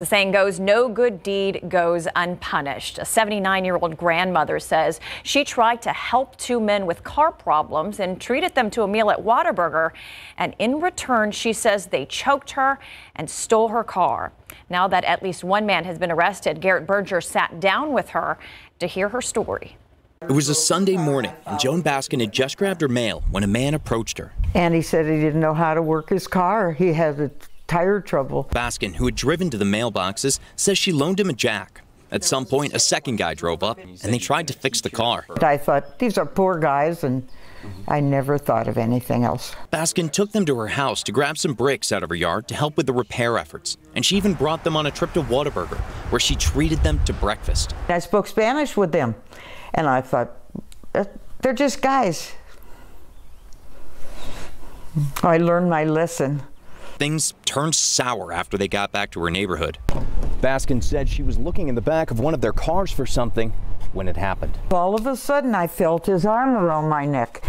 The saying goes, no good deed goes unpunished. A 79 year old grandmother says she tried to help two men with car problems and treated them to a meal at Whataburger. And in return, she says they choked her and stole her car. Now that at least one man has been arrested, Garrett Brnger sat down with her to hear her story. It was a Sunday morning, and Joan Baskin had just grabbed her mail when a man approached her. And he said he didn't know how to work his car. He had a tire trouble. Baskin, who had driven to the mailboxes, says she loaned him a jack. At some point, a second guy drove up, and they tried to fix the car. I thought, these are poor guys, and I never thought of anything else. Baskin took them to her house to grab some bricks out of her yard to help with the repair efforts. And she even brought them on a trip to Whataburger, where she treated them to breakfast. I spoke Spanish with them, and I thought, uh, they're just guys. I learned my lesson. Things turned sour after they got back to her neighborhood. Baskin said she was looking in the back of one of their cars for something when it happened. All of a sudden, I felt his arm around my neck.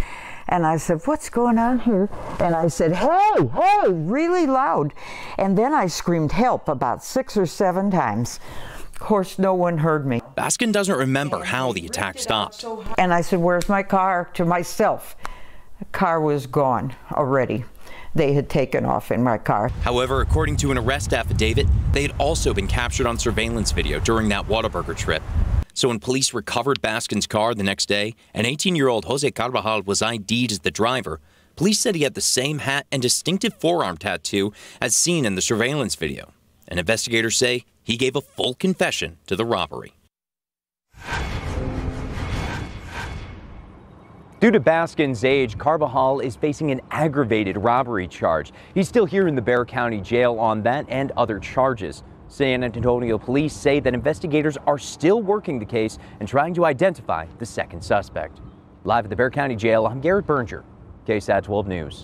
And I said, What's going on here? And I said, Hey, hey, really loud. And then I screamed help about six or seven times. Of course, no one heard me. Baskin doesn't remember how the attack stopped. And I said, Where's my car? to myself. Car was gone already they had taken off in my car. However, according to an arrest affidavit, they had also been captured on surveillance video during that Whataburger trip. So when police recovered Baskin's car the next day, an 18-year-old Jose Carbajal was ID'd as the driver. Police said he had the same hat and distinctive forearm tattoo as seen in the surveillance video. And investigators say he gave a full confession to the robbery. Due to Baskin's age, Carbajal is facing an aggravated robbery charge. He's still here in the Bexar County Jail on that and other charges. San Antonio police say that investigators are still working the case and trying to identify the second suspect. Live at the Bexar County Jail, I'm Garrett Brnger, KSAT 12 News.